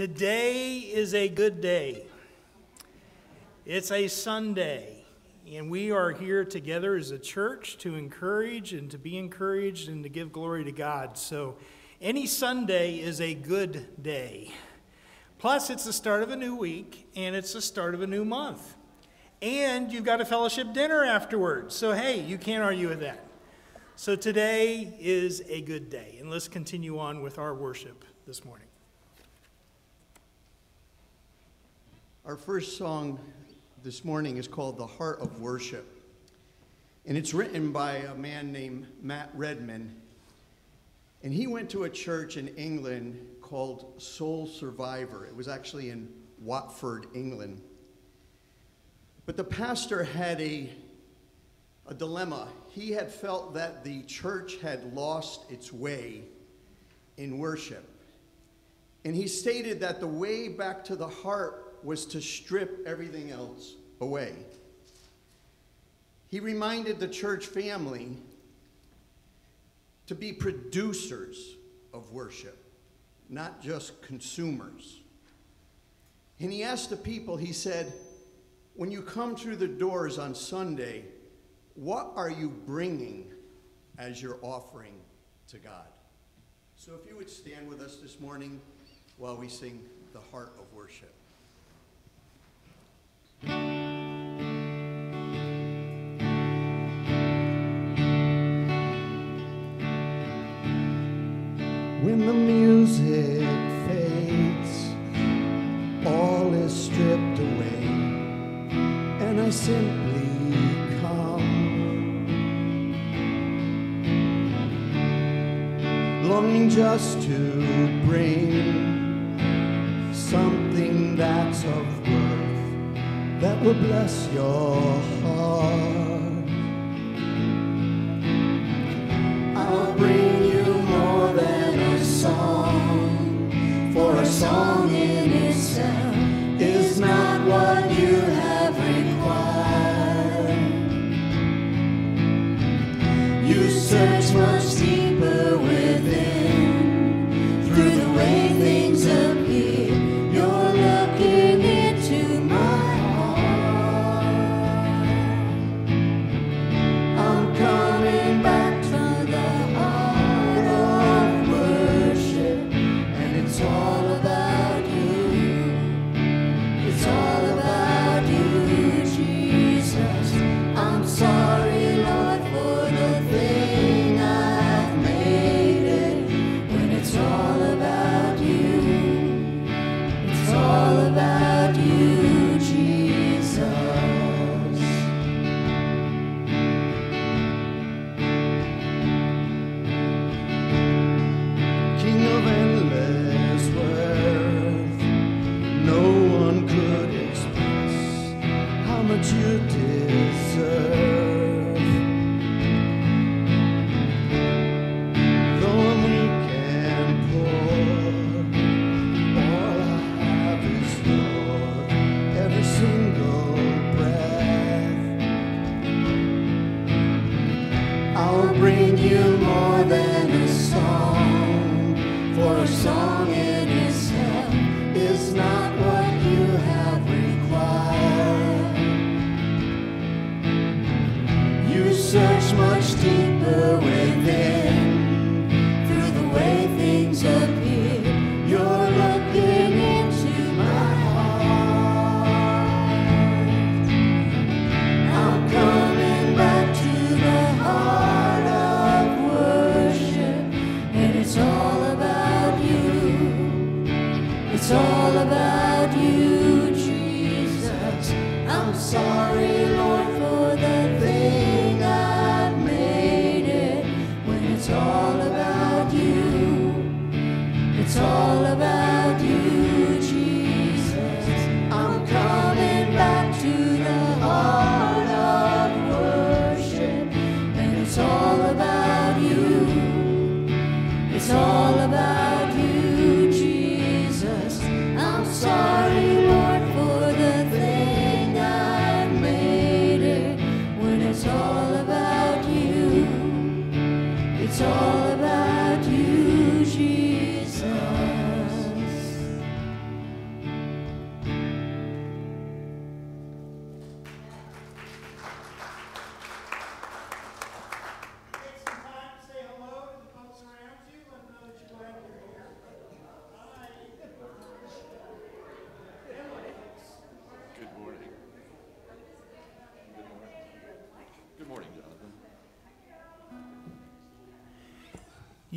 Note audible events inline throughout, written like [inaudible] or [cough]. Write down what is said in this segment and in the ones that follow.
Today is a good day. It's a Sunday, and we are here together as a church to encourage and to be encouraged and to give glory to God. So, any Sunday is a good day. Plus, it's the start of a new week and it's the start of a new month. And you've got a fellowship dinner afterwards. So, hey, you can't argue with that. So, today is a good day. And let's continue on with our worship this morning. Our first song this morning is called The Heart of Worship. And it's written by a man named Matt Redman. And he went to a church in England called Soul Survivor. It was actually in Watford, England. But the pastor had a, a dilemma. He had felt that the church had lost its way in worship. And he stated that the way back to the heart was to strip everything else away. He reminded the church family to be producers of worship, not just consumers. And he asked the people, he said, when you come through the doors on Sunday, what are you bringing as your offering to God? So if you would stand with us this morning while we sing the heart of worship. When the music fades, all is stripped away, and I simply come, longing just to bring something that's of worth that will bless your heart. I'll bring you more than a song, for a song in itself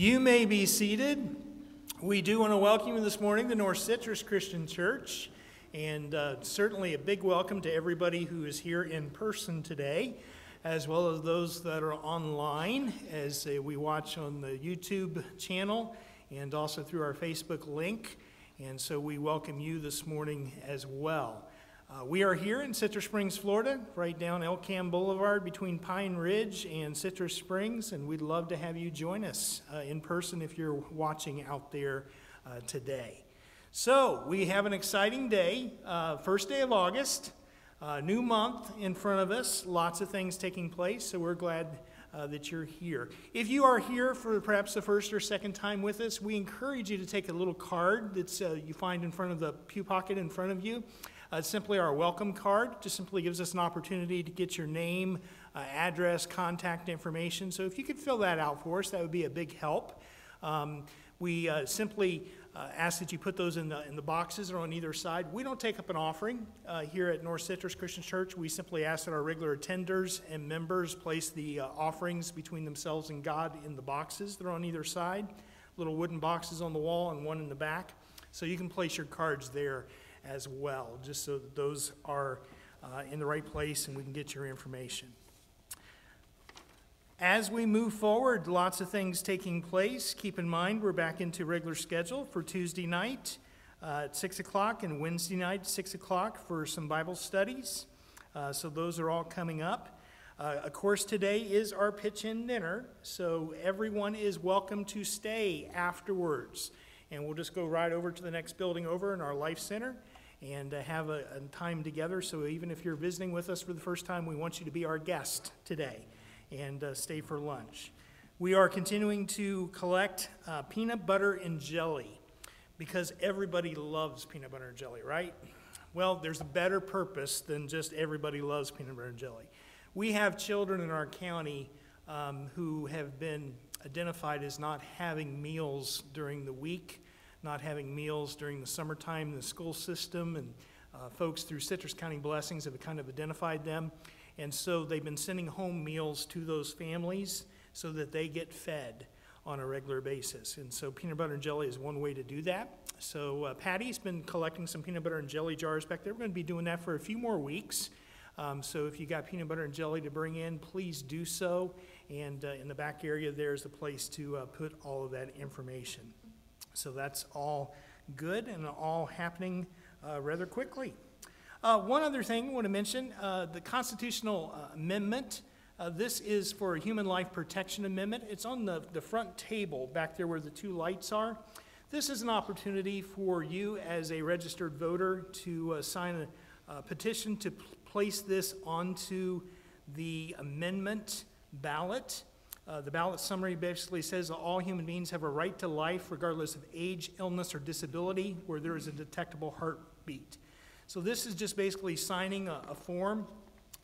You may be seated. We do want to welcome you this morning to North Citrus Christian Church, and uh, certainly a big welcome to everybody who is here in person today, as well as those that are online as uh, we watch on the YouTube channel and also through our Facebook link. And so we welcome you this morning as well. Uh, we are here in Citrus Springs, Florida, right down Elkcam Boulevard between Pine Ridge and Citrus Springs, and we'd love to have you join us uh, in person if you're watching out there uh, today. So, we have an exciting day, uh, first day of August, new month in front of us, lots of things taking place, so we're glad. Uh, that you're here. If you are here for perhaps the first or second time with us, we encourage you to take a little card that uh, you find in front of the pew pocket in front of you. Uh, simply our welcome card just simply gives us an opportunity to get your name, uh, address, contact information. So if you could fill that out for us, that would be a big help. Um, we uh, simply uh, ask that you put those in the, in the boxes or on either side. We don't take up an offering uh, here at North Citrus Christian Church. We simply ask that our regular attenders and members place the uh, offerings between themselves and God in the boxes that are on either side. Little wooden boxes on the wall and one in the back. So you can place your cards there as well, just so that those are uh, in the right place and we can get your information. As we move forward, lots of things taking place. Keep in mind, we're back into regular schedule for Tuesday night uh, at 6 o'clock and Wednesday night, at 6 o'clock, for some Bible studies. Uh, so those are all coming up. Uh, of course, today is our pitch in dinner, so everyone is welcome to stay afterwards. And we'll just go right over to the next building over in our Life Center and uh, have a, a, time together. So even if you're visiting with us for the first time, we want you to be our guest today and uh, stay for lunch. We are continuing to collect uh, peanut butter and jelly because everybody loves peanut butter and jelly, right? Well, there's a better purpose than just everybody loves peanut butter and jelly. We have children in our county um, who have been identified as not having meals during the week not having meals during the summertime in the school system, and uh, folks through Citrus County Blessings have kind of identified them. And so they've been sending home meals to those families so that they get fed on a regular basis. And so peanut butter and jelly is one way to do that. So uh, Patty's been collecting some peanut butter and jelly jars back there. We're going to be doing that for a few more weeks. Um, so if you got peanut butter and jelly to bring in, please do so. And uh, in the back area, there's a place to uh, put all of that information. So that's all good and all happening uh, rather quickly. Uh, one other thing I want to mention uh, the constitutional uh, amendment. Uh, this is for a human life protection amendment. It's on the, the front table back there where the two lights are. This is an opportunity for you as a registered voter to uh, sign a, a, petition to place this onto the amendment ballot. Uh, the ballot summary basically says that all human beings have a right to life regardless of age, illness, or disability where there is a detectable heartbeat. So this is just basically signing a, a form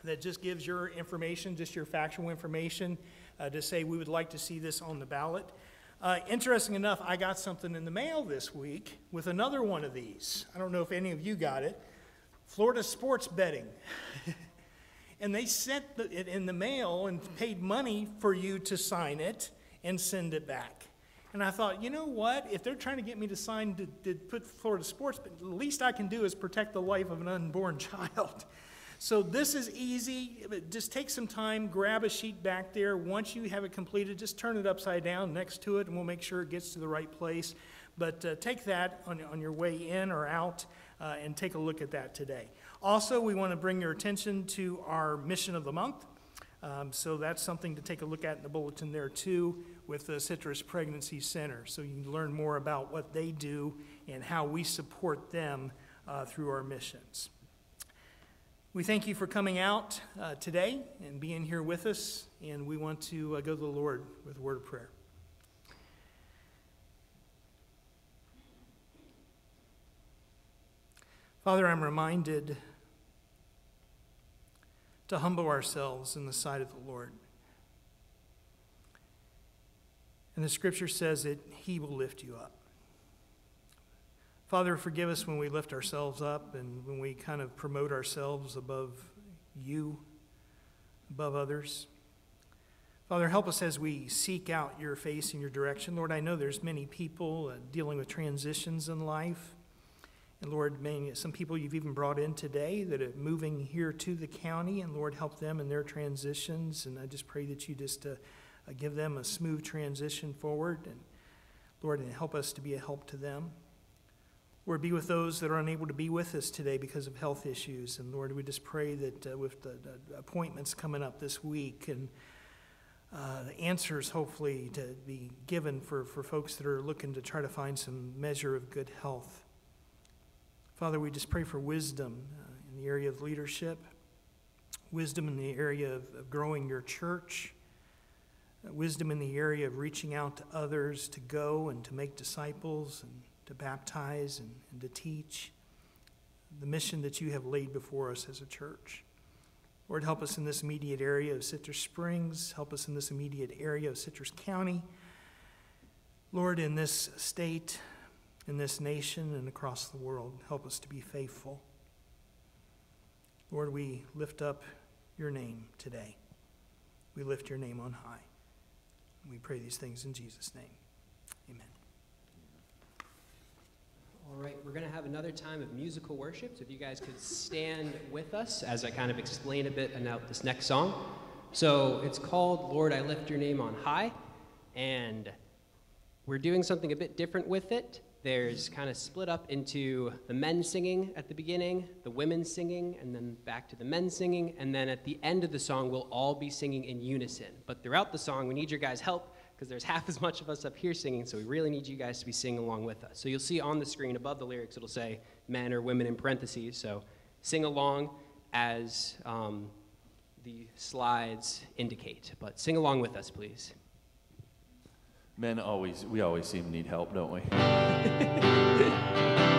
that just gives your information, just your factual information, uh, to say we would like to see this on the ballot. Uh, interesting enough, I got something in the mail this week with another one of these. I don't know if any of you got it. Florida sports betting. [laughs] and they sent it in the mail and paid money for you to sign it and send it back. And I thought, you know what? If they're trying to get me to sign to, to put Florida sports, but the least I can do is protect the life of an unborn [laughs] child. So this is easy. Just take some time, grab a sheet back there. Once you have it completed, just turn it upside down next to it, and we'll make sure it gets to the right place. But uh, take that on, on your way in or out uh, and take a look at that today. Also, we want to bring your attention to our mission of the month. Um, so that's something to take a look at in the bulletin there too with the Citrus Pregnancy Center. So you can learn more about what they do and how we support them uh, through our missions. We thank you for coming out uh, today and being here with us, and we want to uh, go to the Lord with a word of prayer. Father, I'm reminded to humble ourselves in the sight of the Lord. And the scripture says that He will lift you up. Father, forgive us when we lift ourselves up and when we kind of promote ourselves above you, above others. Father, help us as we seek out your face and your direction. Lord, I know there's many people uh, dealing with transitions in life. And Lord, many, some people you've even brought in today that are moving here to the county. And Lord, help them in their transitions. And I just pray that you just uh, uh, give them a smooth transition forward. And Lord, and help us to be a help to them. Lord, be with those that are unable to be with us today because of health issues. And Lord, we just pray that uh, with the, the, appointments coming up this week and uh, the answers hopefully to be given for, for folks that are looking to try to find some measure of good health. Father, we just pray for wisdom uh, in the area of leadership, wisdom in the area of, of growing your church, uh, wisdom in the area of reaching out to others to go and to make disciples and to baptize and, and to teach the mission that you have laid before us as a church. Lord, help us in this immediate area of Citrus Springs. Help us in this immediate area of Citrus County. Lord, in this state, in this nation, and across the world, help us to be faithful. Lord, we lift up your name today. We lift your name on high. We pray these things in Jesus' name. Amen. All right, we're going to have another time of musical worship. So if you guys could stand with us as I kind of explain a bit about this next song. So it's called Lord, I Lift Your Name on High. And we're doing something a bit different with it. There's kind of split up into the men singing at the beginning, the women singing, and then back to the men singing. And then at the end of the song, we'll all be singing in unison. But throughout the song, we need your guys' help because there's [laughs] half as much of us up here singing, so we really need you guys to be singing along with us. So you'll see on the screen above the lyrics, it'll say men or women in parentheses. So sing along as um, the slides indicate. But sing along with us, please. Men always, we always seem to need help, don't we? [laughs]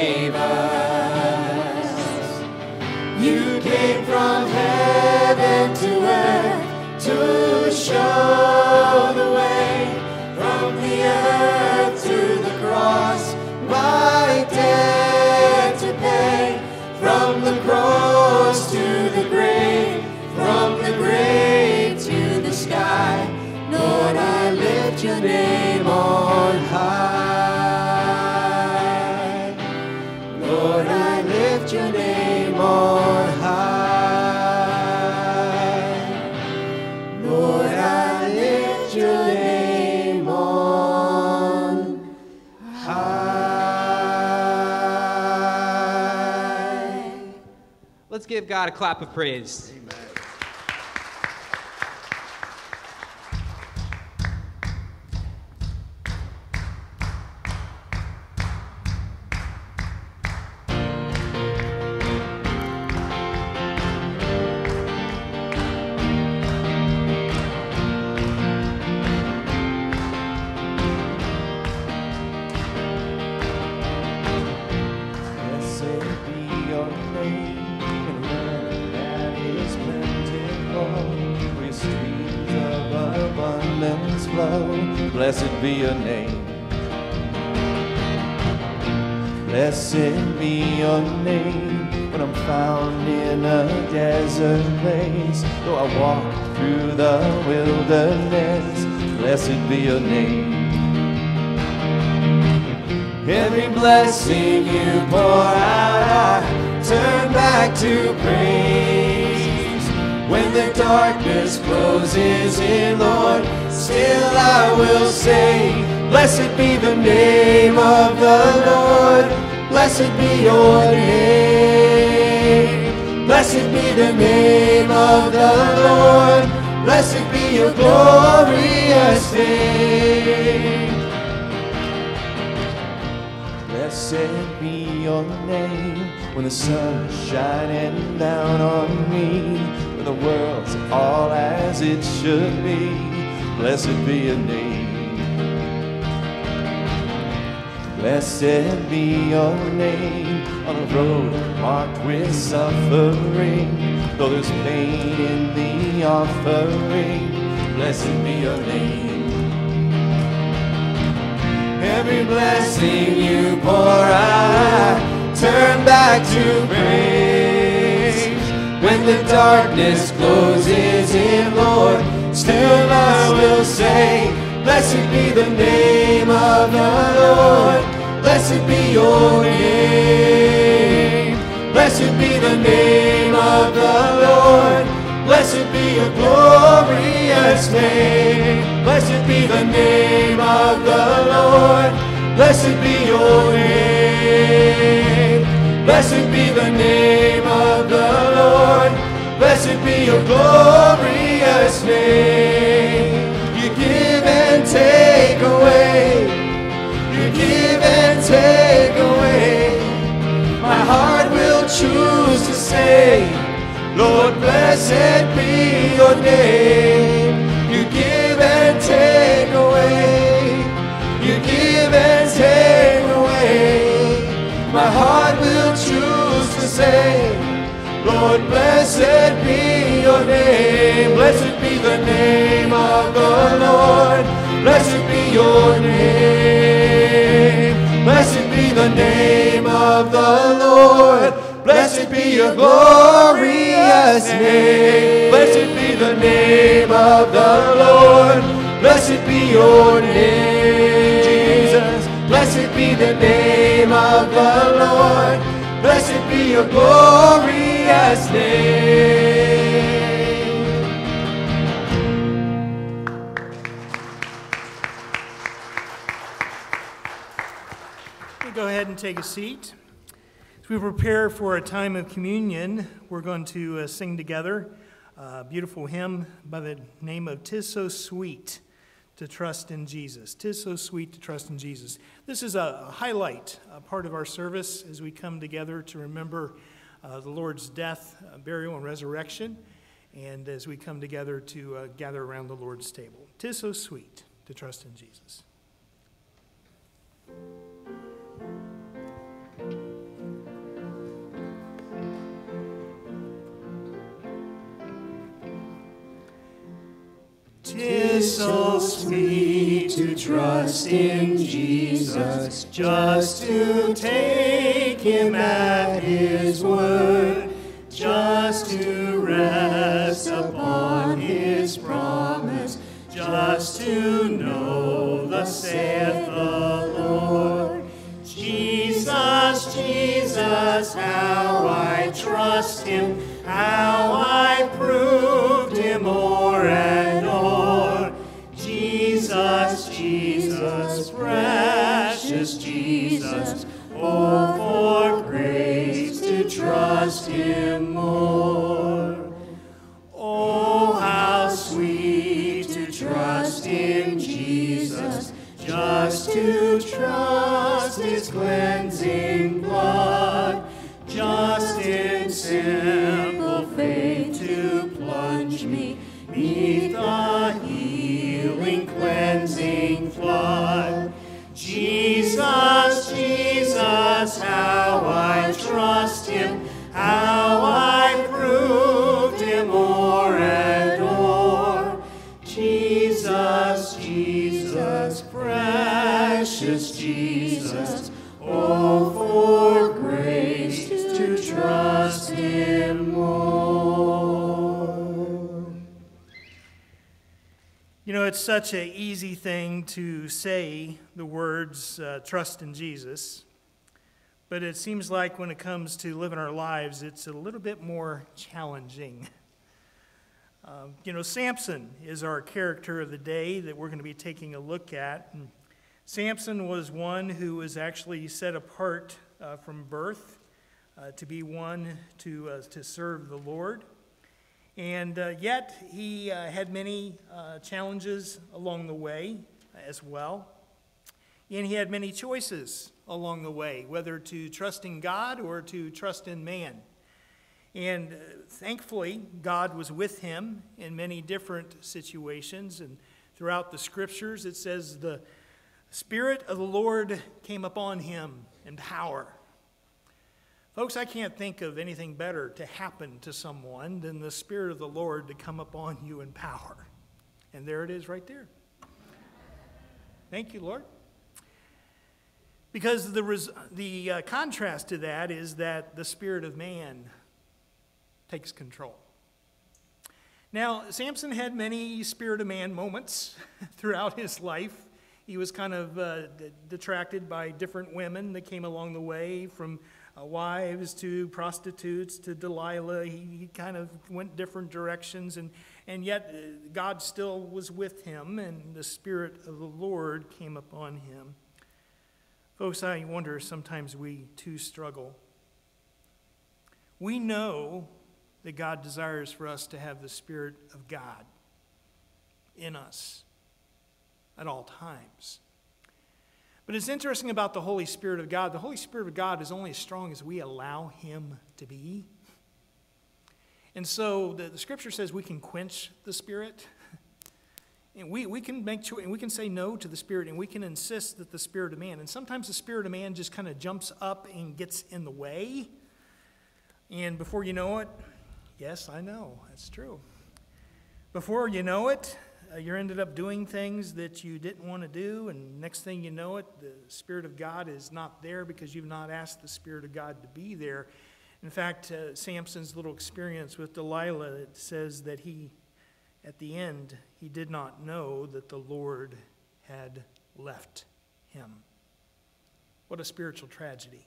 lift your name on high. Lord, I lift your name on high. Lord, I lift your name on high. Let's give God a clap of praise. Blessed be your name. Blessed be your name when I'm found in a desert place. Though I walk through the wilderness, blessed be your name. Every blessing you pour out, I turn back to praise. When the darkness closes in, Lord, still I will say, Blessed be the name of the Lord. Blessed be your name. Blessed be the name of the Lord. Blessed be your glorious name. Blessed be your name when the sun is shining down on me, the world's all as it should be. Blessed be your name. Blessed be your name on a road marked with suffering. Though there's pain in the offering, blessed be your name. Every blessing you pour out, turn back to praise. When the darkness closes in, Lord, still I will say, Blessed be the name of the Lord. Blessed be your name. Blessed be the name of the Lord. Blessed be your glorious name. Blessed be the name of the Lord. Blessed be your name. Blessed be the name of the Lord. Blessed be your glorious name. You give and take away. You give and take away. My heart will choose to say, Lord, blessed be your name. Lord, blessed be your name. Blessed be the name of the Lord. Blessed be your name. Blessed be the name of the Lord. Blessed be your glorious name. Blessed be the name of the Lord. Blessed be your name, Jesus. Blessed be the name of the Lord. Blessed be your glorious name. You Go ahead and take a seat. As we prepare for a time of communion, we're going to uh, sing together a beautiful hymn by the name of Tis So Sweet to Trust in Jesus. Tis so sweet to trust in Jesus. This is a highlight, a part of our service as we come together to remember uh, the Lord's death, uh, burial, and resurrection, and as we come together to uh, gather around the Lord's table. Tis so sweet to trust in Jesus. Tis so sweet to trust in Jesus, just to take him at his word, just to rest upon his promise, just to know the saith the Lord. Jesus, Jesus, how I trust him, how I proved precious Jesus, oh, for grace to trust him more. Oh, how sweet to trust in Jesus, just to trust his cleansing blood, just in simple faith to plunge me neath it's such an easy thing to say the words uh, trust in Jesus, but it seems like when it comes to living our lives, it's a little bit more challenging. [laughs] Um, you know, Samson is our character of the day that we're going to be taking a look at. And Samson was one who was actually set apart uh, from birth uh, to be one to, uh, to serve the Lord. And uh, yet, he uh, had many uh, challenges along the way as well. And he had many choices along the way, whether to trust in God or to trust in man. And uh, thankfully, God was with him in many different situations. And throughout the scriptures, it says the Spirit of the Lord came upon him in power. Folks, I can't think of anything better to happen to someone than the Spirit of the Lord to come upon you in power. And there it is right there. Thank you, Lord. Because the, res- the uh, contrast to that is that the spirit of man takes control. Now, Samson had many spirit of man moments [laughs] throughout his life. He was kind of uh, d- detracted by different women that came along the way, from uh, wives to prostitutes to Delilah. He, he kind of went different directions, and, and yet uh, God still was with him, and the Spirit of the Lord came upon him. Folks, I wonder sometimes we too struggle. We know that God desires for us to have the Spirit of God in us at all times. But it's interesting about the Holy Spirit of God. The Holy Spirit of God is only as strong as we allow Him to be. And so the, the scripture says we can quench the Spirit. And we, we can make choice, and we can say no to the Spirit, and we can insist that the Spirit of man. And sometimes the Spirit of man just kind of jumps up and gets in the way. And before you know it, yes, I know, that's true. Before you know it, you ended up doing things that you didn't want to do, and next thing you know it, the Spirit of God is not there because you've not asked the Spirit of God to be there. In fact, uh, Samson's little experience with Delilah it says that he, at the end, he did not know that the Lord had left him. What a spiritual tragedy.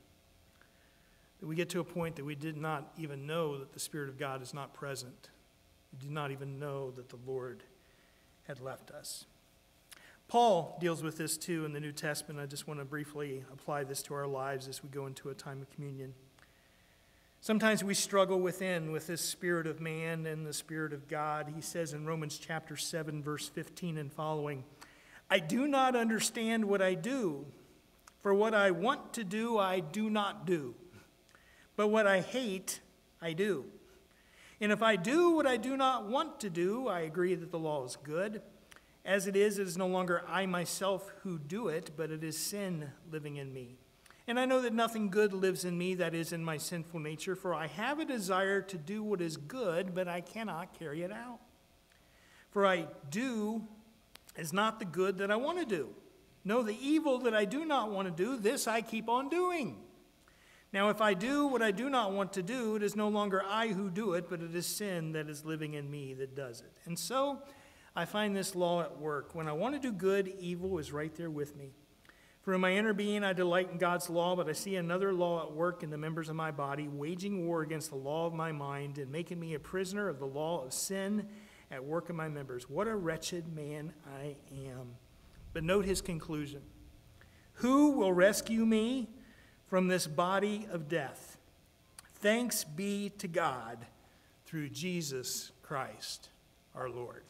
That we get to a point that we did not even know that the Spirit of God is not present. We did not even know that the Lord had left us. Paul deals with this too in the New Testament. I just want to briefly apply this to our lives as we go into a time of communion. Sometimes we struggle within with this spirit of man and the spirit of God. He says in Romans chapter 7, verse 15 and following, I do not understand what I do, for what I want to do, I do not do. But what I hate, I do. And if I do what I do not want to do, I agree that the law is good. As it is, it is no longer I myself who do it, but it is sin living in me. And I know that nothing good lives in me, that is, in my sinful nature, for I have a desire to do what is good, but I cannot carry it out. For I do is not the good that I want to do. No, the evil that I do not want to do, this I keep on doing. Now, if I do what I do not want to do, it is no longer I who do it, but it is sin that is living in me that does it. And so I find this law at work. When I want to do good, evil is right there with me. For in my inner being I delight in God's law, but I see another law at work in the members of my body, waging war against the law of my mind and making me a prisoner of the law of sin at work in my members. What a wretched man I am. But note his conclusion Who will rescue me from this body of death? Thanks be to God through Jesus Christ our Lord.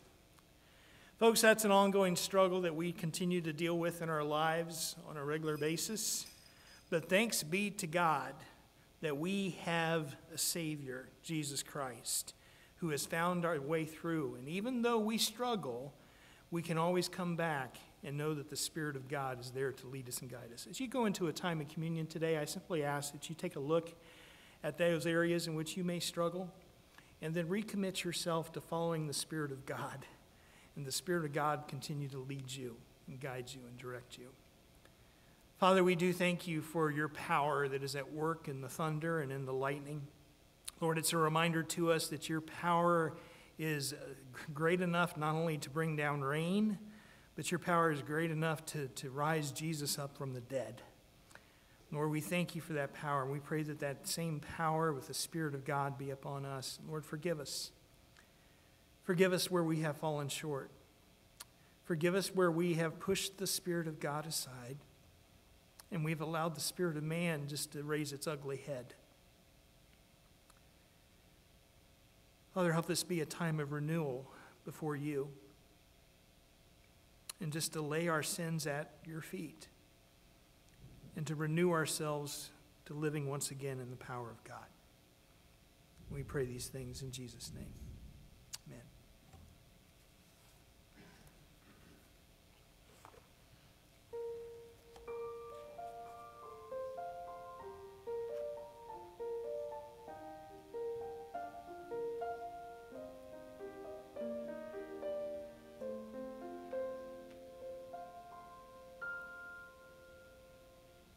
Folks, that's an ongoing struggle that we continue to deal with in our lives on a regular basis. But thanks be to God that we have a Savior, Jesus Christ, who has found our way through. And even though we struggle, we can always come back and know that the Spirit of God is there to lead us and guide us. As you go into a time of communion today, I simply ask that you take a look at those areas in which you may struggle and then recommit yourself to following the Spirit of God. And the Spirit of God continue to lead you and guide you and direct you. Father, we do thank you for your power that is at work in the thunder and in the lightning. Lord, it's a reminder to us that your power is great enough not only to bring down rain, but your power is great enough to, to rise Jesus up from the dead. Lord, we thank you for that power, and we pray that that same power with the Spirit of God be upon us. Lord, forgive us. Forgive us where we have fallen short. Forgive us where we have pushed the Spirit of God aside, and we've allowed the Spirit of man just to raise its ugly head. Father, help this be a time of renewal before you and just to lay our sins at your feet and to renew ourselves to living once again in the power of God. We pray these things in Jesus' name.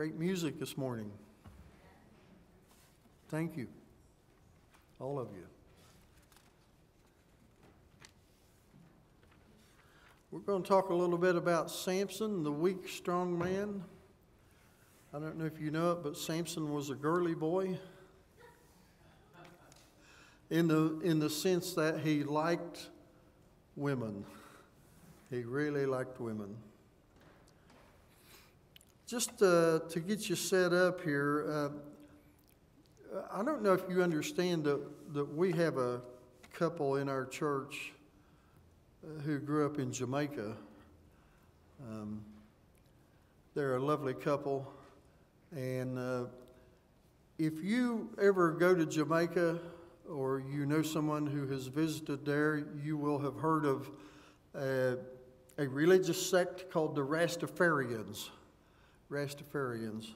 Great music this morning. Thank you, all of you. We're going to talk a little bit about Samson, the weak, strong man. I don't know if you know it, but Samson was a girly boy in the, in the sense that he liked women. He really liked women just uh, to get you set up here, uh, I don't know if you understand that, that we have a couple in our church uh, who grew up in Jamaica. Um, they're a lovely couple. And uh, if you ever go to Jamaica or you know someone who has visited there, you will have heard of uh, a religious sect called the Rastafarians. Rastafarians.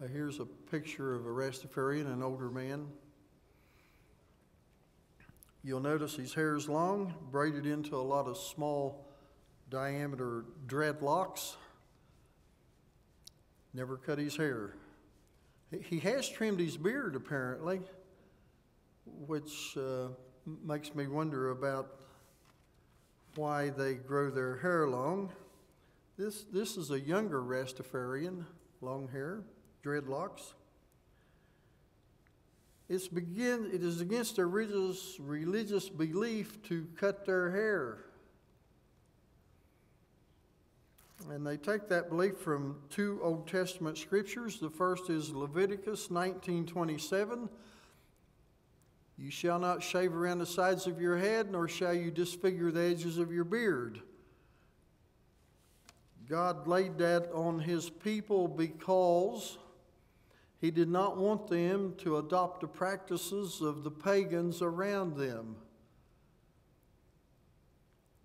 Uh, here's a picture of a Rastafarian, an older man. You'll notice his hair is long, braided into a lot of small diameter dreadlocks. Never cut his hair. He has trimmed his beard, apparently, which uh, makes me wonder about why they grow their hair long. This, this is a younger Rastafarian, long hair, dreadlocks. It's begin, it is against their religious, religious belief to cut their hair. And they take that belief from two Old Testament scriptures. The first is Leviticus 19:27. You shall not shave around the sides of your head, nor shall you disfigure the edges of your beard. God laid that on his people because he did not want them to adopt the practices of the pagans around them.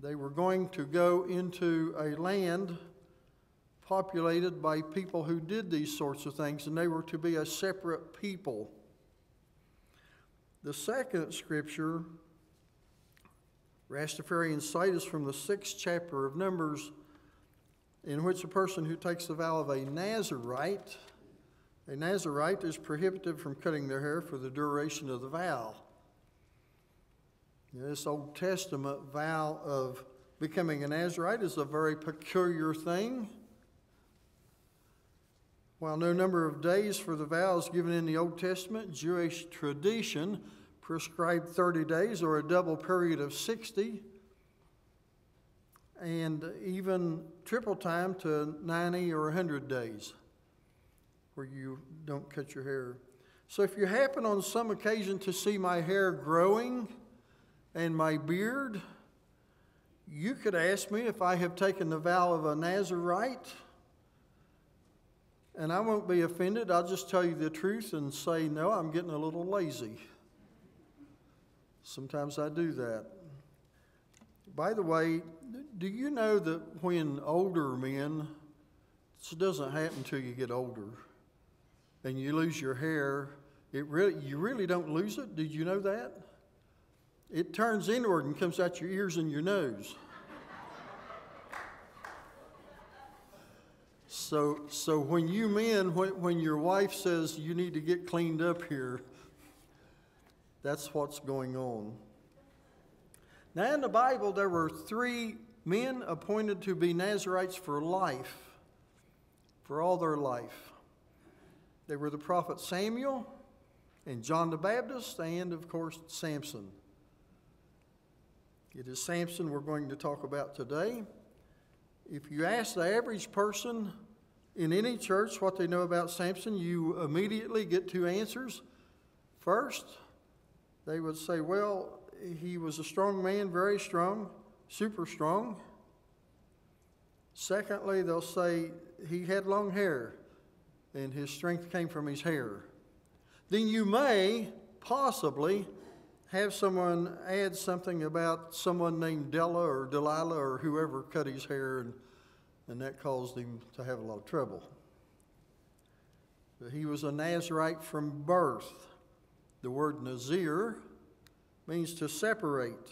They were going to go into a land populated by people who did these sorts of things, and they were to be a separate people. The second scripture, Rastafarian cite, is from the sixth chapter of Numbers, in which a person who takes the vow of a Nazarite, a Nazarite is prohibited from cutting their hair for the duration of the vow. This Old Testament vow of becoming a Nazarite is a very peculiar thing. While no number of days for the vows given in the Old Testament, Jewish tradition prescribed 30 days or a double period of 60, and even triple time to 90 or 100 days where you don't cut your hair. So if you happen on some occasion to see my hair growing, and my beard, you could ask me if I have taken the vow of a Nazarite, and I won't be offended. I'll just tell you the truth and say, no, I'm getting a little lazy. Sometimes I do that. By the way, do you know that when older men, this doesn't happen until you get older, and you lose your hair, it really, you really don't lose it? Did you know that? it turns inward and comes out your ears and your nose. So, so when you men, when, when your wife says you need to get cleaned up here, that's what's going on. Now, in the Bible, there were three men appointed to be Nazarites for life, for all their life. They were the prophet Samuel and John the Baptist, and of course, Samson. It is Samson we're going to talk about today. If you ask the average person in any church what they know about Samson, you immediately get two answers. First, they would say, well, he was a strong man, very strong, super strong. Secondly, they'll say he had long hair and his strength came from his hair. Then you may possibly have someone add something about someone named Della or Delilah or whoever cut his hair, and, and that caused him to have a lot of trouble. But he was a Nazarite from birth. The word Nazir means to separate,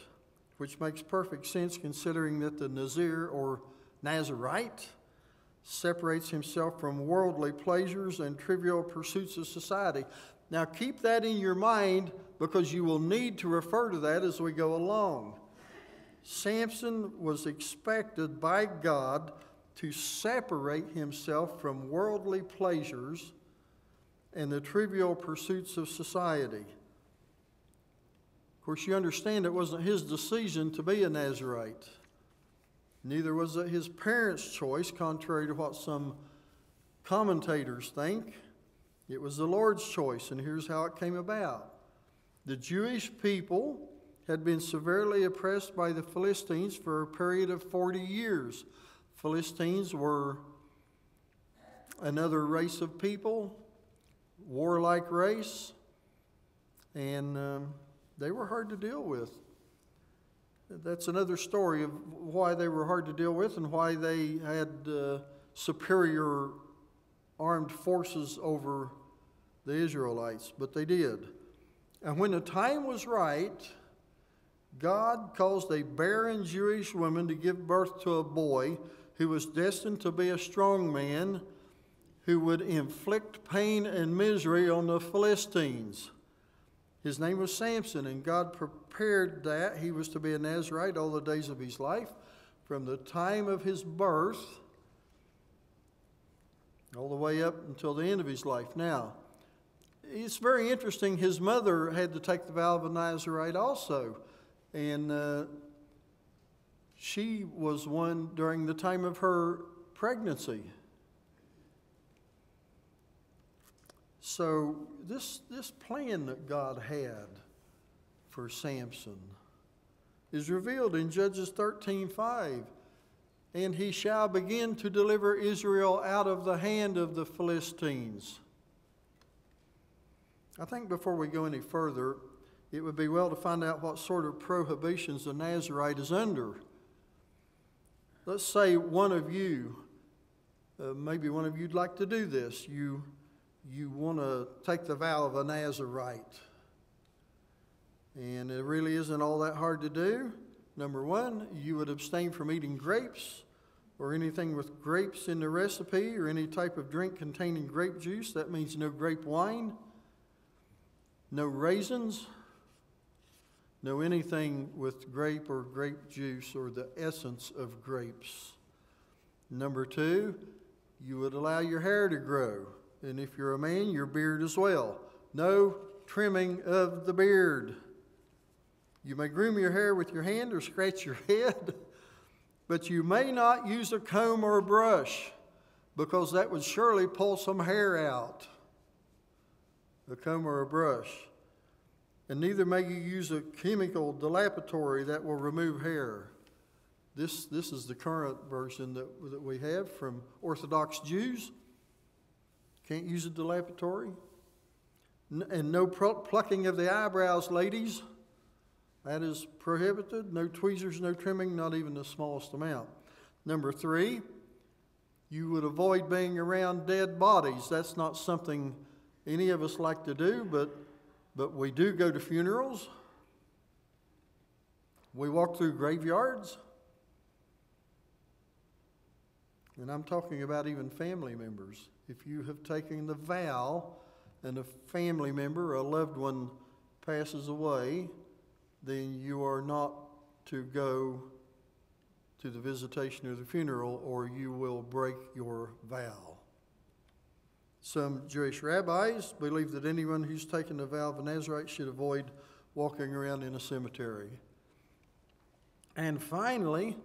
which makes perfect sense considering that the Nazir or Nazarite separates himself from worldly pleasures and trivial pursuits of society. Now, keep that in your mind because you will need to refer to that as we go along. Samson was expected by God to separate himself from worldly pleasures and the trivial pursuits of society. Course, you understand it wasn't his decision to be a Nazarite. Neither was it his parents' choice, contrary to what some commentators think it was the Lord's choice, and here's how it came about. The Jewish people had been severely oppressed by the Philistines for a period of 40 years. Philistines were another race of people, warlike race, and um, they were hard to deal with. That's another story of why they were hard to deal with and why they had uh, superior armed forces over the Israelites, but they did. And when the time was right, God caused a barren Jewish woman to give birth to a boy who was destined to be a strong man who would inflict pain and misery on the Philistines. His name was Samson, and God prepared that he was to be a Nazarite all the days of his life, from the time of his birth all the way up until the end of his life. Now, it's very interesting. His mother had to take the vow of a Nazarite also, and uh, she was one during the time of her pregnancy. So this this plan that God had for Samson is revealed in Judges 13:5. And he shall begin to deliver Israel out of the hand of the Philistines. I think before we go any further, it would be well to find out what sort of prohibitions the Nazarite is under. Let's say one of you, uh, maybe one of you'd like to do this. You you want to take the vow of a Nazarite. And it really isn't all that hard to do. Number one, you would abstain from eating grapes or anything with grapes in the recipe or any type of drink containing grape juice. That means no grape wine, no raisins, no anything with grape or grape juice or the essence of grapes. Number two, you would allow your hair to grow and if you're a man, your beard as well. No trimming of the beard. You may groom your hair with your hand or scratch your [laughs] head, but you may not use a comb or a brush because that would surely pull some hair out. A comb or a brush. And neither may you use a chemical dilapidatory that will remove hair. This, this is the current version that, that we have from Orthodox Jews. Can't use a dilapidatory. And no plucking of the eyebrows, ladies. That is prohibited. No tweezers, no trimming, not even the smallest amount. Number three, you would avoid being around dead bodies. That's not something any of us like to do, but, but we do go to funerals. We walk through graveyards. And I'm talking about even family members if you have taken the vow and a family member, or a loved one passes away, then you are not to go to the visitation or the funeral, or you will break your vow. Some Jewish rabbis believe that anyone who's taken the vow of a Nazarite should avoid walking around in a cemetery. And finally,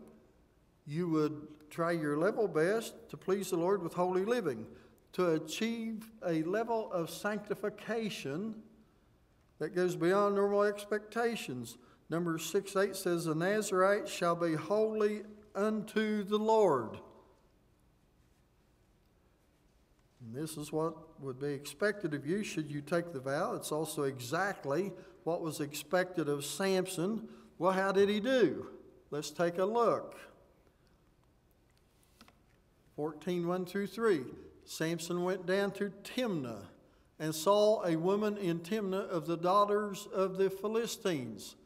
you would try your level best to please the Lord with holy living to achieve a level of sanctification that goes beyond normal expectations. Number 6 8 says, The Nazarite shall be holy unto the Lord. And this is what would be expected of you should you take the vow. It's also exactly what was expected of Samson. Well, how did he do? Let's take a look. 14 1 through 3. Samson went down to Timnah and saw a woman in Timnah of the daughters of the Philistines.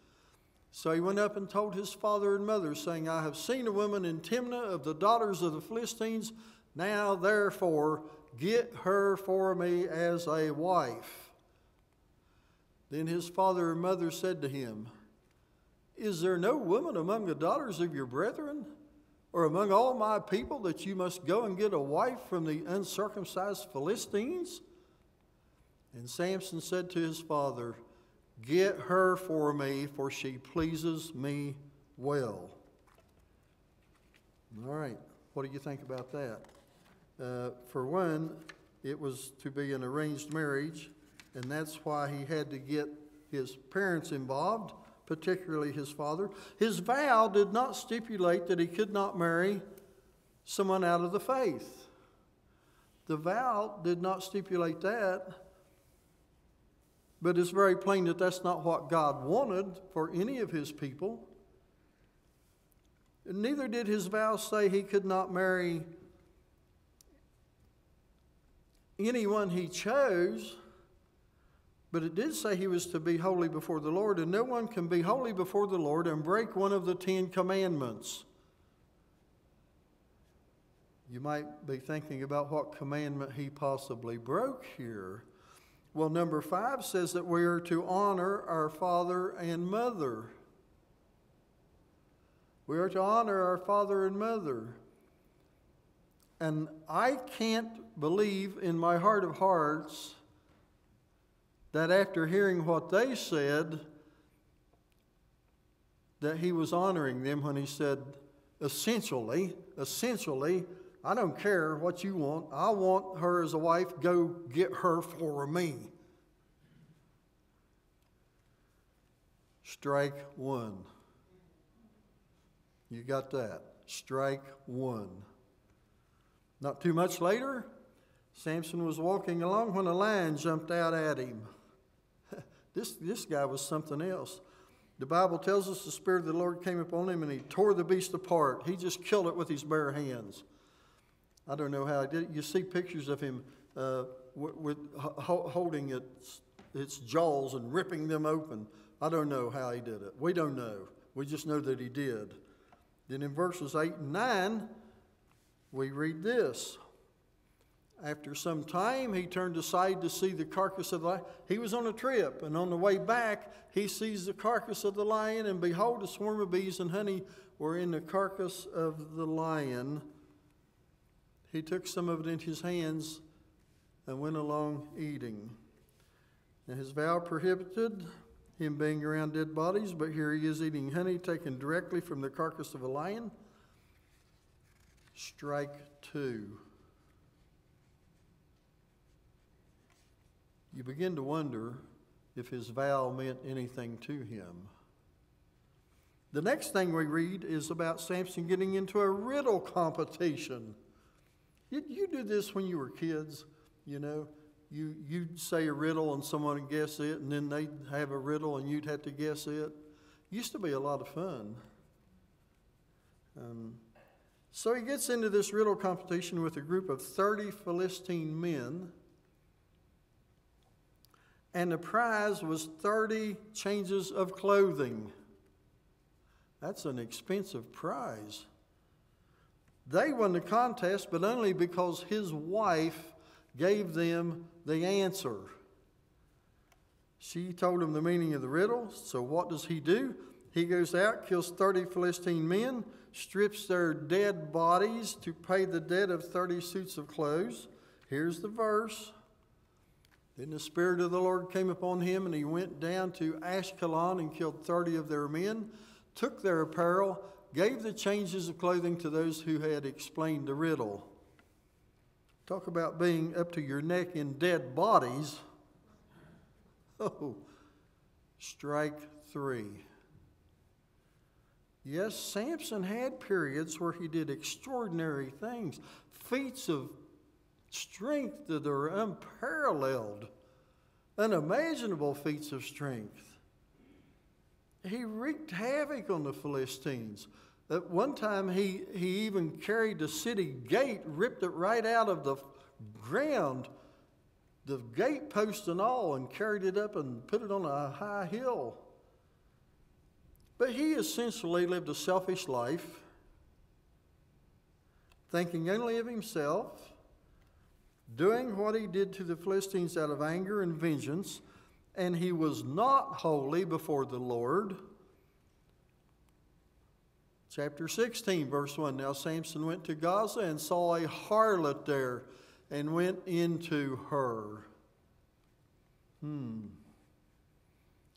So he went up and told his father and mother, saying, I have seen a woman in Timnah of the daughters of the Philistines. Now, therefore, get her for me as a wife. Then his father and mother said to him, Is there no woman among the daughters of your brethren? Or among all my people that you must go and get a wife from the uncircumcised Philistines? And Samson said to his father, Get her for me, for she pleases me well. All right, what do you think about that? Uh, for one, it was to be an arranged marriage, and that's why he had to get his parents involved, particularly his father. His vow did not stipulate that he could not marry someone out of the faith. The vow did not stipulate that, but it's very plain that that's not what God wanted for any of his people. Neither did his vow say he could not marry anyone he chose, but it did say he was to be holy before the Lord, and no one can be holy before the Lord and break one of the Ten Commandments. You might be thinking about what commandment he possibly broke here. Well, number five says that we are to honor our father and mother. We are to honor our father and mother. And I can't believe in my heart of hearts that after hearing what they said, that he was honoring them when he said, essentially, essentially, I don't care what you want. I want her as a wife. Go get her for me. Strike one. You got that? Strike one. Not too much later, Samson was walking along when a lion jumped out at him. This, this guy was something else. The Bible tells us the Spirit of the Lord came upon him and he tore the beast apart. He just killed it with his bare hands. I don't know how he did it. You see pictures of him uh, with, holding its, its jaws and ripping them open. I don't know how he did it. We don't know. We just know that he did. Then in verses 8 and 9, we read this. After some time, he turned aside to see the carcass of the lion. He was on a trip, and on the way back, he sees the carcass of the lion, and behold, a swarm of bees and honey were in the carcass of the lion. He took some of it in his hands and went along eating. Now, his vow prohibited him being around dead bodies, but here he is eating honey taken directly from the carcass of a lion. Strike two. You begin to wonder if his vow meant anything to him. The next thing we read is about Samson getting into a riddle competition. You, you did this when you were kids, you know. You, you'd say a riddle and someone would guess it, and then they'd have a riddle and you'd have to guess it. Used to be a lot of fun. Um, so he gets into this riddle competition with a group of 30 Philistine men, and the prize was 30 changes of clothing. That's an expensive prize. They won the contest, but only because his wife gave them the answer. She told him the meaning of the riddle, so what does he do? He goes out, kills 30 Philistine men, strips their dead bodies to pay the debt of 30 suits of clothes. Here's the verse. Then the Spirit of the Lord came upon him, and he went down to Ashkelon and killed 30 of their men, took their apparel, gave the changes of clothing to those who had explained the riddle. Talk about being up to your neck in dead bodies. [laughs] Oh, strike three. Yes, Samson had periods where he did extraordinary things, feats of strength that are unparalleled, unimaginable feats of strength. He wreaked havoc on the Philistines. At one time, he, he even carried the city gate, ripped it right out of the ground, the gate post and all, and carried it up and put it on a high hill. But he essentially lived a selfish life, thinking only of himself, doing what he did to the Philistines out of anger and vengeance, and he was not holy before the Lord. Chapter 16, verse 1. Now Samson went to Gaza and saw a harlot there and went into her. Hmm.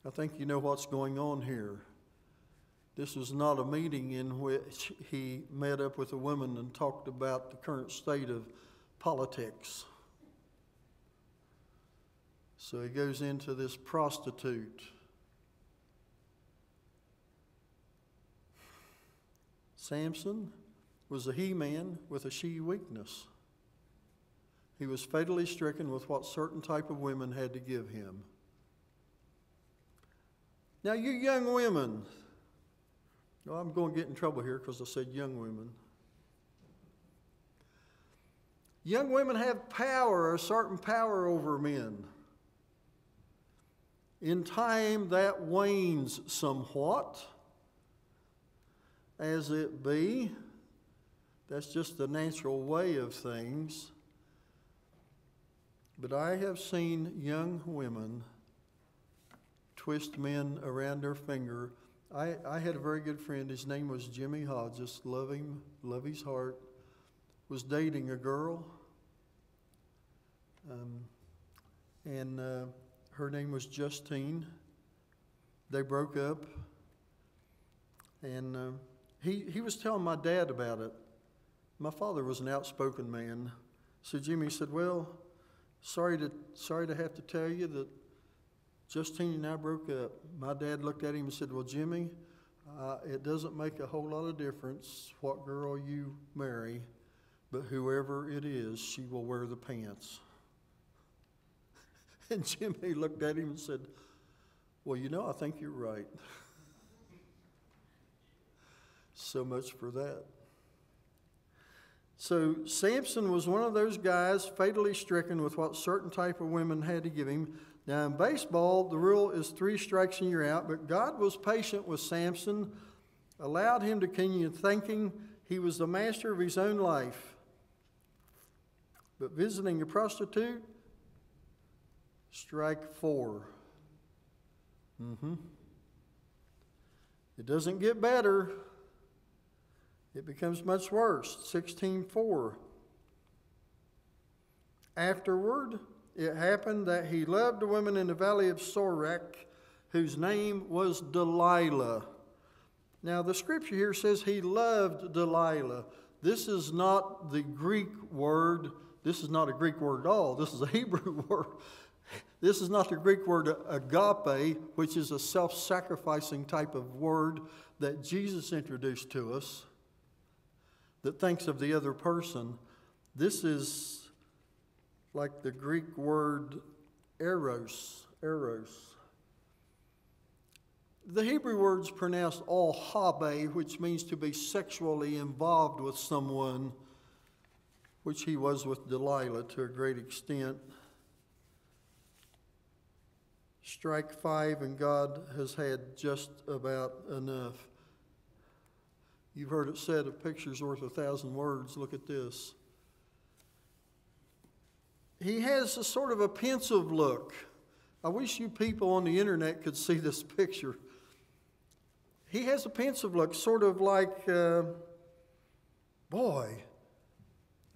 I think you know what's going on here. This was not a meeting in which he met up with a woman and talked about the current state of politics. So he goes into this prostitute. Samson was a he man with a she weakness. He was fatally stricken with what certain type of women had to give him. Now, you young women, well, I'm going to get in trouble here because I said young women. Young women have power, a certain power over men. In time, that wanes somewhat, as it be. That's just the natural way of things. But I have seen young women twist men around their finger. I, I had a very good friend. His name was Jimmy Hodges. Love him, love his heart. Was dating a girl. Um, and uh, her name was Justine. They broke up. And uh, he, he was telling my dad about it. My father was an outspoken man. So Jimmy said, Well, sorry to, sorry to have to tell you that Justine and I broke up. My dad looked at him and said, Well, Jimmy, uh, it doesn't make a whole lot of difference what girl you marry, but whoever it is, she will wear the pants. [laughs] And Jimmy looked at him and said, Well, you know, I think you're right. [laughs] so much for that. So Samson was one of those guys fatally stricken with what certain type of women had to give him. Now in baseball, the rule is three strikes and you're out, but God was patient with Samson, allowed him to continue thinking he was the master of his own life. But visiting a prostitute, strike 4 Mm-hmm. It doesn't get better. It becomes much worse. 16:4. Afterward, it happened that he loved a woman in the valley of Sorek whose name was Delilah. Now, the scripture here says he loved Delilah. This is not the Greek word. This is not a Greek word at all. This is a [laughs] Hebrew word. This is not the Greek word agape, which is a self sacrificing type of word that Jesus introduced to us that thinks of the other person. This is like the Greek word eros, eros. The Hebrew word's pronounced all habe, which means to be sexually involved with someone, which he was with Delilah to a great extent strike five, and God has had just about enough. You've heard it said, a picture's worth a thousand words. Look at this. He has a sort of a pensive look. I wish you people on the internet could see this [laughs] picture. He has a pensive look, sort of like, uh, boy,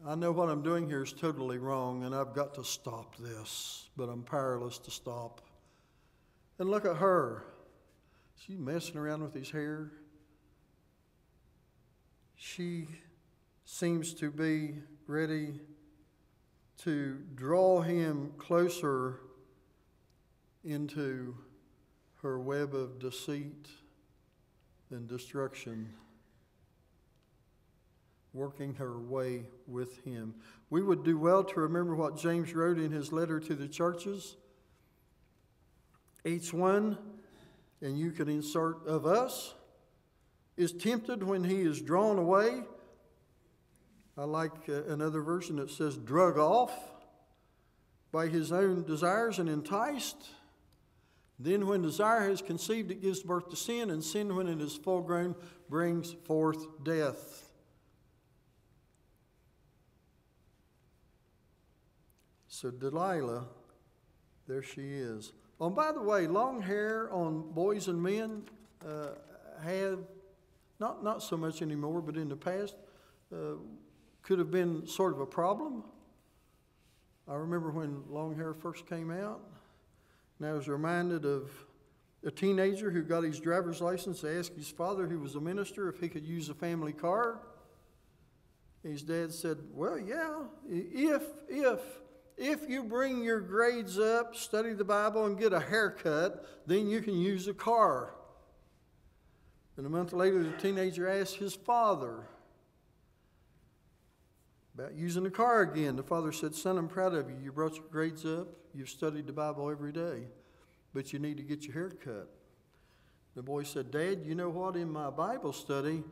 I know what I'm doing here is totally wrong, and I've got to stop this, but I'm powerless to stop. And look at her. She's messing around with his hair. She seems to be ready to draw him closer into her web of deceit and destruction, working her way with him. We would do well to remember what James wrote in his letter to the churches each one, and you can insert of us, is tempted when he is drawn away. I like uh, another version that says, drug off by his own desires and enticed. Then, when desire has conceived, it gives birth to sin, and sin, when it is full grown, brings forth death. So, Delilah, there she is. Oh, by the way, long hair on boys and men uh, have, not, not so much anymore, but in the past, uh, could have been sort of a problem. I remember when long hair first came out, and I was reminded of a teenager who got his driver's license to ask his father, who was a minister, if he could use a family car. his dad said, Well, yeah, if, if, if you bring your grades up, study the Bible, and get a haircut, then you can use a car. And a month later, the teenager asked his father about using the car again. The father said, Son, I'm proud of you. You brought your grades up, you've studied the Bible every day, but you need to get your hair cut. The boy said, Dad, you know what? In my Bible study,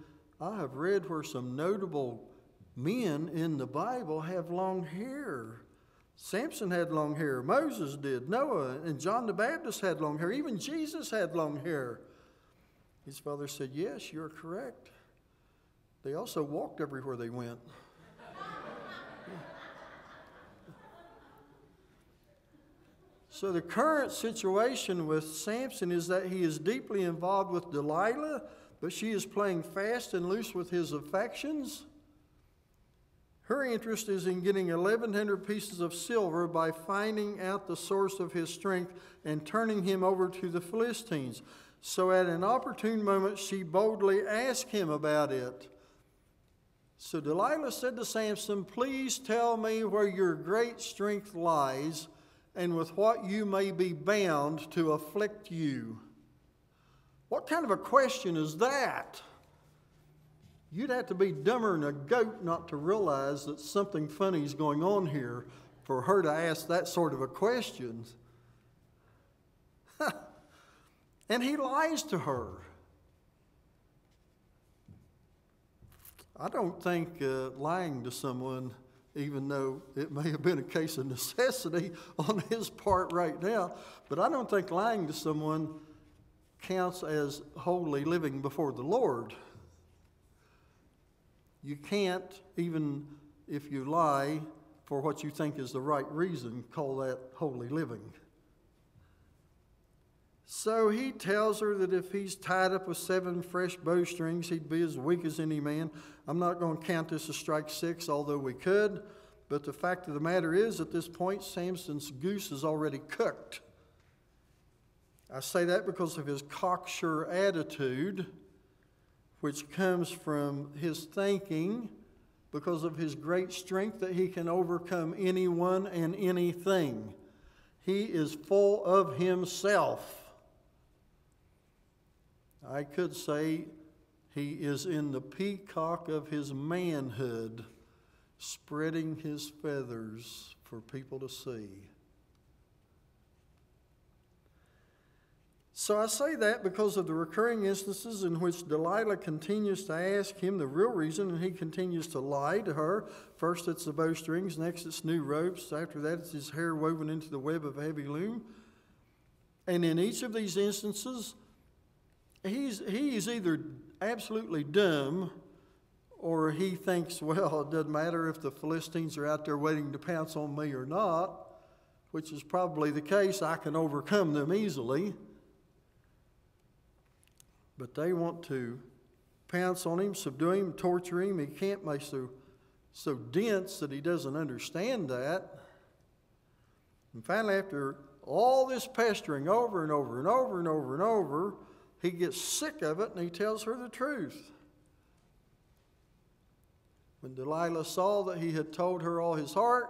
I have read where some notable men in the Bible have long hair. Samson had long hair, Moses did, Noah and John the Baptist had long hair, even Jesus had long hair. His father said, Yes, you're correct. They also walked everywhere they went. [laughs] So, the current situation with Samson is that he is deeply involved with Delilah, but she is playing fast and loose with his affections. Her interest is in getting 1,100 pieces of silver by finding out the source of his strength and turning him over to the Philistines. So, at an opportune moment, she boldly asked him about it. So, Delilah said to Samson, Please tell me where your great strength lies and with what you may be bound to afflict you. What kind of a question is that? You'd have to be dumber than a goat not to realize that something funny is going on here for her to ask that sort of a question. [laughs] and he lies to her. I don't think uh, lying to someone even though it may have been a case of necessity [laughs] on his part right now. But I don't think lying to someone counts as holy living before the Lord. You can't, even if you lie for what you think is the right reason, call that holy living. So he tells her that if he's tied up with seven fresh bowstrings, he'd be as weak as any man. I'm not going to count this as strike six, although we could. But the fact of the matter is, at this point, Samson's goose is already cooked. I say that because of his cocksure attitude, which comes from his thinking, because of his great strength that he can overcome anyone and anything. He is full of himself. I could say he is in the peacock of his manhood, spreading his feathers for people to see. So I say that because of the recurring instances in which Delilah continues to ask him the real reason, and he continues to lie to her. First, it's the bowstrings, next, it's new ropes. After that, it's his hair woven into the web of a heavy loom. And in each of these instances, he's, he is either absolutely dumb or he thinks, well, it doesn't matter if the Philistines are out there waiting to pounce on me or not, which is probably the case. I can overcome them easily. But they want to pounce on him, subdue him, torture him. He can't make so, so dense that he doesn't understand that. And finally, after all this pestering over and over and over and over and over, he gets sick of it and he tells her the truth. When Delilah saw that he had told her all his heart,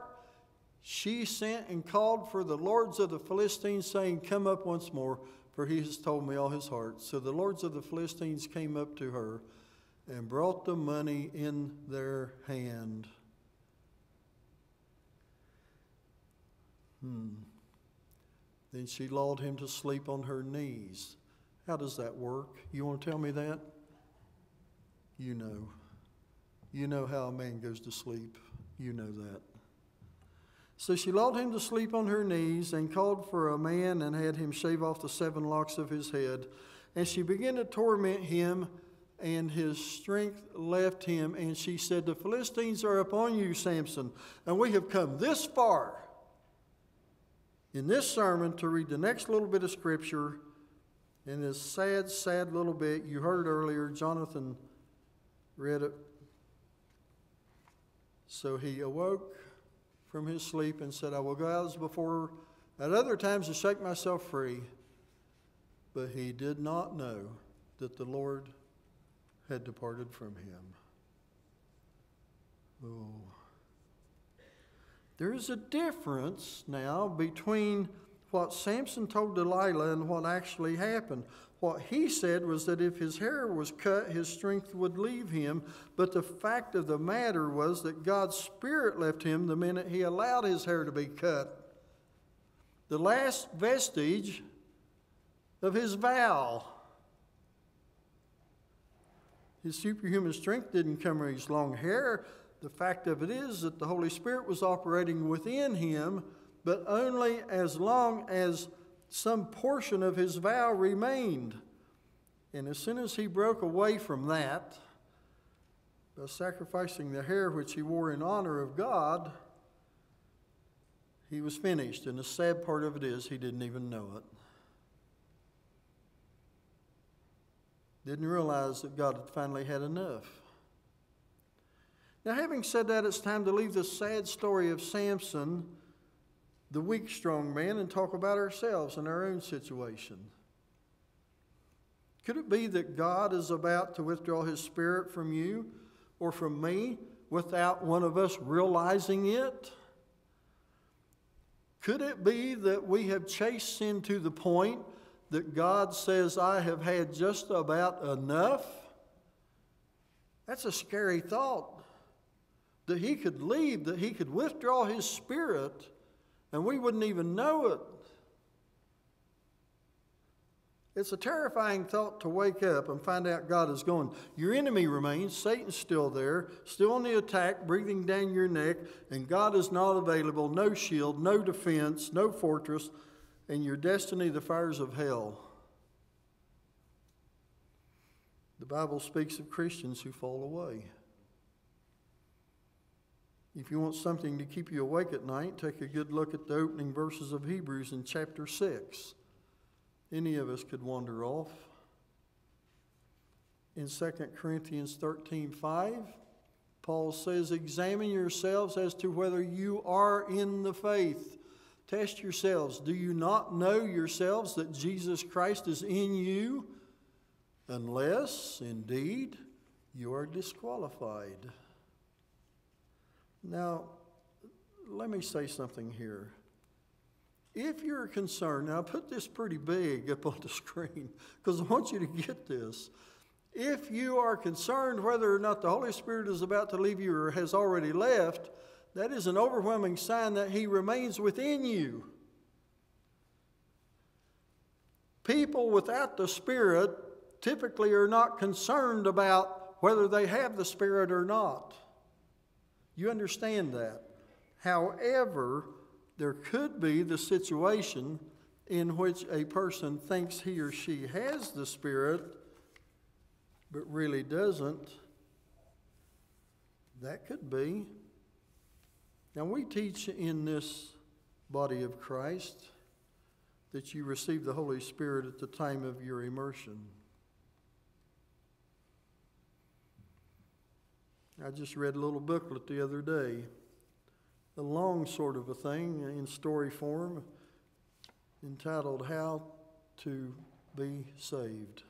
she sent and called for the lords of the Philistines, saying, Come up once more, for he has told me all his heart. So the lords of the Philistines came up to her and brought the money in their hand. Hmm. Then she lulled him to sleep on her knees. How does that work? You want to tell me that? You know. You know how a man goes to sleep. You know that. So she lulled him to sleep on her knees and called for a man and had him shave off the seven locks of his head. And she began to torment him, and his strength left him. And she said, The Philistines are upon you, Samson, and we have come this far in this sermon to read the next little bit of scripture in this sad, sad little bit. You heard earlier, Jonathan read it. So he awoke from his sleep and said, I will go out as before at other times to shake myself free. But he did not know that the Lord had departed from him. Oh. There is a difference now between what Samson told Delilah and what actually happened. What he said was that if his hair was cut, his strength would leave him. But the fact of the matter was that God's Spirit left him the minute he allowed his hair to be cut. The last vestige of his vow. His superhuman strength didn't come from his long hair. The fact of it is that the Holy Spirit was operating within him, but only as long as some portion of his vow remained. And as soon as he broke away from that, by sacrificing the hair which he wore in honor of God, he was finished. And the sad part of it is, he didn't even know it. Didn't realize that God had finally had enough. Now, having said that, it's time to leave the sad story of Samson, the weak, strong man, and talk about ourselves and our own situation. Could it be that God is about to withdraw his spirit from you or from me without one of us realizing it? Could it be that we have chased sin to the point that God says, I have had just about enough? That's a scary thought. That He could leave, that He could withdraw His Spirit, and we wouldn't even know it. It's a terrifying thought to wake up and find out God is gone. Your enemy remains, Satan's still there, still on the attack, breathing down your neck, and God is not available, no shield, no defense, no fortress, and your destiny, the fires of hell. The Bible speaks of Christians who fall away. If you want something to keep you awake at night, take a good look at the opening verses of Hebrews in chapter 6. Any of us could wander off. In 2 Corinthians 13 5, Paul says, Examine yourselves as to whether you are in the faith. Test yourselves. Do you not know yourselves that Jesus Christ is in you? Unless, indeed, you are disqualified. Now, let me say something here. If you're concerned, now I put this pretty big up on the [laughs] screen because I want you to get this. If you are concerned whether or not the Holy Spirit is about to leave you or has already left, that is an overwhelming sign that He remains within you. People without the Spirit typically are not concerned about whether they have the Spirit or not. You understand that. However, there could be the situation in which a person thinks he or she has the Spirit, but really doesn't. That could be. Now, we teach in this body of Christ that you receive the Holy Spirit at the time of your immersion. I just read a little booklet the other day, a long sort of a thing in story form entitled How to Be Saved.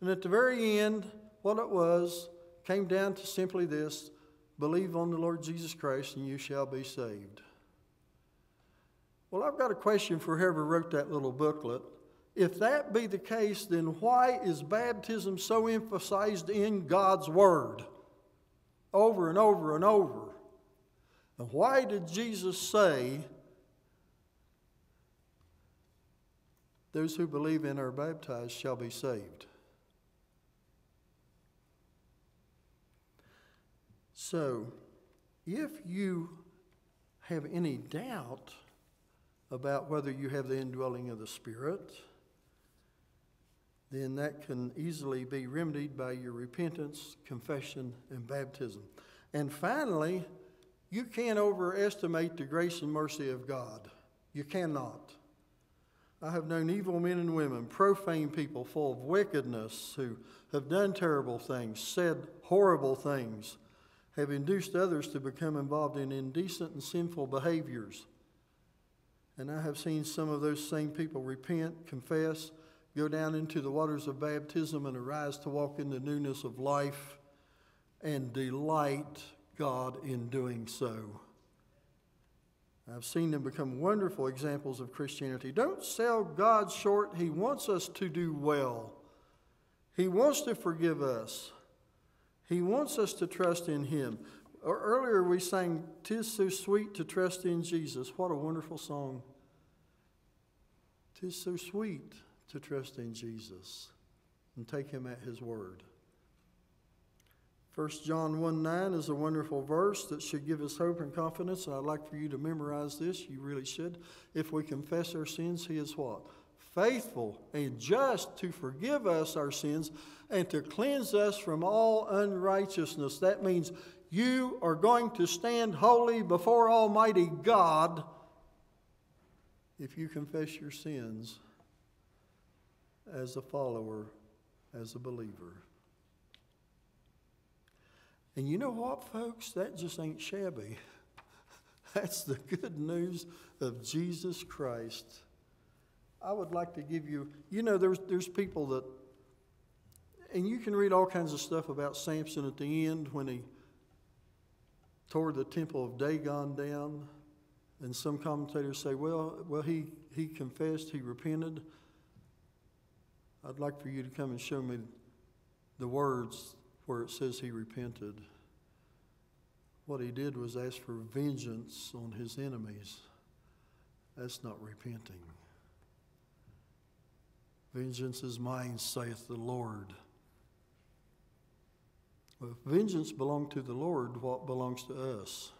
And at the very end, what it was came down to simply this believe on the Lord Jesus Christ and you shall be saved. Well, I've got a question for whoever wrote that little booklet. If that be the case, then why is baptism so emphasized in God's Word? Over and over and over. And why did Jesus say, Those who believe and are baptized shall be saved? So, if you have any doubt about whether you have the indwelling of the Spirit, then that can easily be remedied by your repentance, confession, and baptism. And finally, you can't overestimate the grace and mercy of God. You cannot. I have known evil men and women, profane people full of wickedness, who have done terrible things, said horrible things, have induced others to become involved in indecent and sinful behaviors. And I have seen some of those same people repent, confess, go down into the waters of baptism and arise to walk in the newness of life and delight God in doing so. I've seen them become wonderful examples of Christianity. Don't sell God short. He wants us to do well. He wants to forgive us. He wants us to trust in Him. Earlier we sang, Tis so sweet to trust in Jesus. What a wonderful song. Tis so sweet to trust in Jesus and take Him at His word. 1 John 1 9 is a wonderful verse that should give us hope and confidence, and I'd like for you to memorize this. You really should. If we confess our sins, He is what? Faithful and just to forgive us our sins and to cleanse us from all unrighteousness. That means you are going to stand holy before Almighty God if you confess your sins as a follower, as a believer. And you know what, folks? That just ain't shabby. [laughs] That's the good news of Jesus Christ. I would like to give you, you know, there's, there's people that, and you can read all kinds of stuff about Samson at the end when he tore the temple of Dagon down. And some commentators say, well, well he, he confessed, he repented. I'd like for you to come and show me the words where it says he repented. What he did was ask for vengeance on his enemies. That's not repenting. Vengeance is mine, saith the Lord. If vengeance belonged to the Lord, what belongs to us?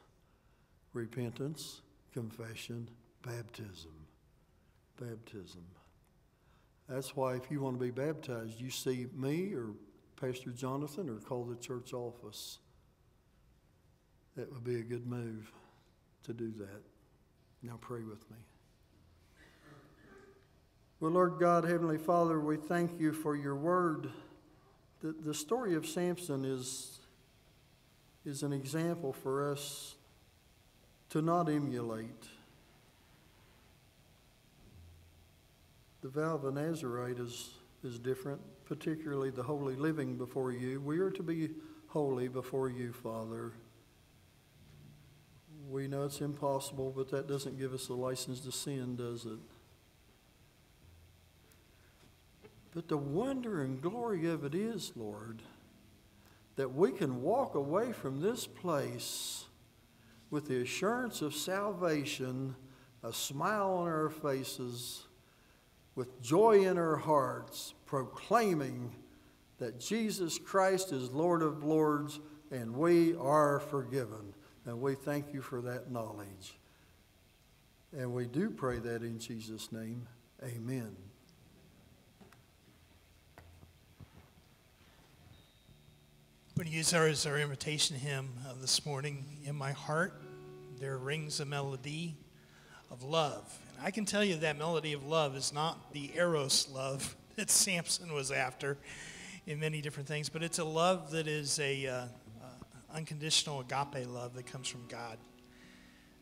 Repentance, confession, baptism. Baptism. That's why if you want to be baptized, you see me or Pastor Jonathan or call the church office. That would be a good move to do that. Now pray with me. Well, Lord God, Heavenly Father, we thank you for your word. The, the story of Samson is, is an example for us to not emulate. The vow of a Nazarite is, is different, particularly the holy living before you. We are to be holy before you, Father. We know it's impossible, but that doesn't give us a license to sin, does it? But the wonder and glory of it is, Lord, that we can walk away from this place with the assurance of salvation, a smile on our faces, with joy in our hearts, proclaiming that Jesus Christ is Lord of Lords and we are forgiven. And we thank you for that knowledge. And we do pray that in Jesus' name. Amen. We're going to use our as our invitation hymn uh, this morning. In my heart, there rings a melody of love. I can tell you that melody of love is not the eros love [laughs] that Samson was after in many different things, but it's a love that is a uh, uh, unconditional agape love that comes from God.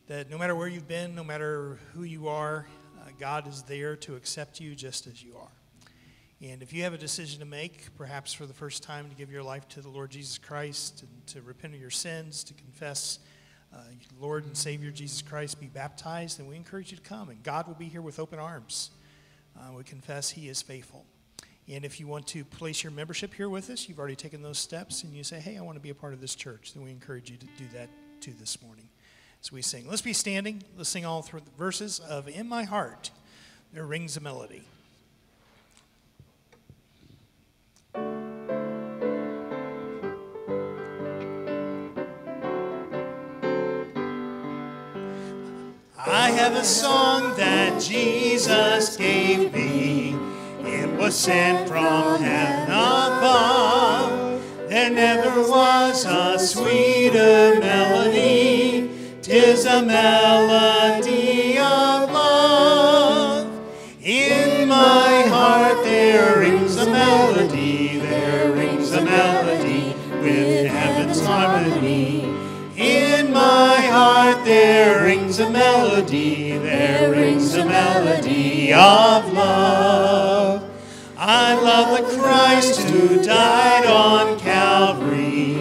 That no matter where you've been, no matter who you are, uh, God is there to accept you just as you are. And if you have a decision to make, perhaps for the first time, to give your life to the Lord Jesus Christ, and to repent of your sins, to confess Lord and Savior Jesus Christ, be baptized, then we encourage you to come. And God will be here with open arms. Uh, we confess He is faithful. And if you want to place your membership here with us, you've already taken those steps, and you say, hey, I want to be a part of this church, then we encourage you to do that too this morning. As we sing, let's be standing. Let's sing all through the verses of In My Heart, there rings a melody. I have a song that Jesus gave me. It was sent from heaven above. There never was a sweeter melody. Tis a melody of a melody, there rings a melody of love. I love the Christ who died on Calvary,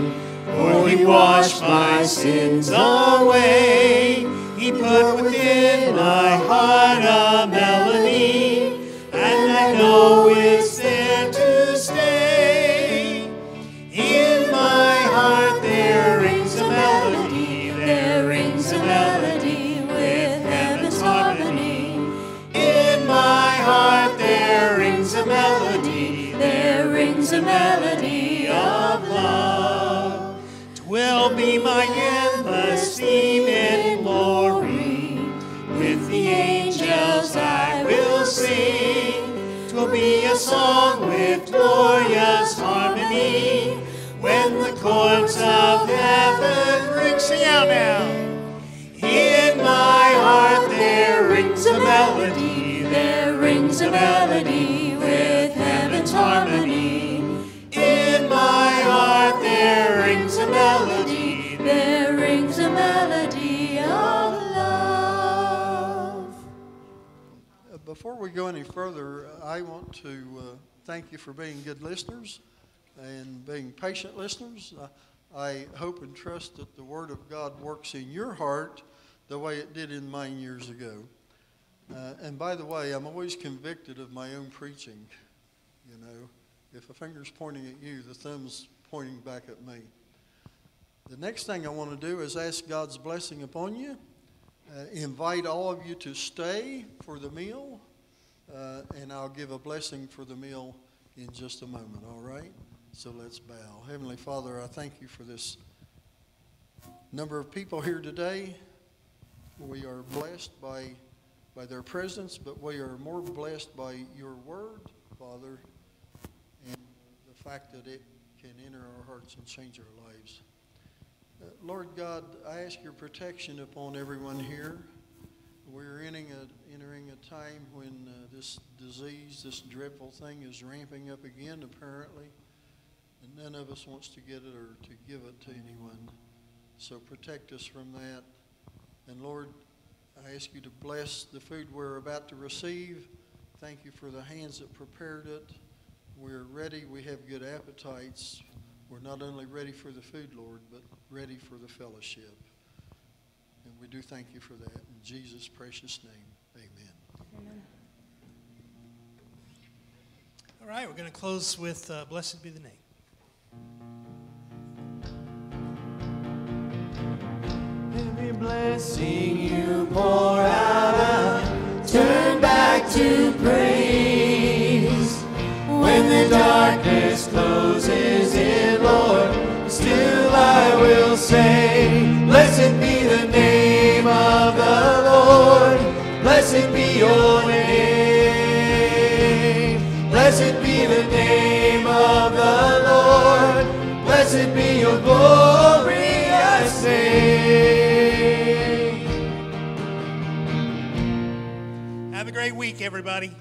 for he washed my sins away. He put within my heart song with glorious harmony. When the chords of heaven ring, sing out now. In my heart there rings a melody, there rings a melody with heaven's harmony. In my heart there Before we go any further, I want to uh, thank you for being good listeners and being patient listeners. Uh, I hope and trust that the Word of God works in your heart the way it did in mine years ago. Uh, and by the way, I'm always convicted of my own preaching. You know, if a finger's pointing at you, the thumb's pointing back at me. The next thing I want to do is ask God's blessing upon you. Uh, invite all of you to stay for the meal, uh, and I'll give a blessing for the meal in just a moment, all right? So let's bow. Heavenly Father, I thank you for this number of people here today. We are blessed by, by their presence, but we are more blessed by your word, Father, and the fact that it can enter our hearts and change our lives. Uh, Lord God, I ask your protection upon everyone here. We're entering a, entering a time when uh, this disease, this dreadful thing is ramping up again, apparently. And none of us wants to get it or to give it to anyone. So protect us from that. And Lord, I ask you to bless the food we're about to receive. Thank you for the hands that prepared it. We're ready. We have good appetites. We're not only ready for the food, Lord, but ready for the fellowship. And we do thank you for that. In Jesus' precious name, amen. All right, we're going to close with uh, Blessed Be the Name. Every blessing you pour out, I turn back to praise. When the darkness closes in, Lord, still I will say, be your name. Blessed be the name of the Lord. Blessed be your glory, I say. Have a great week, everybody.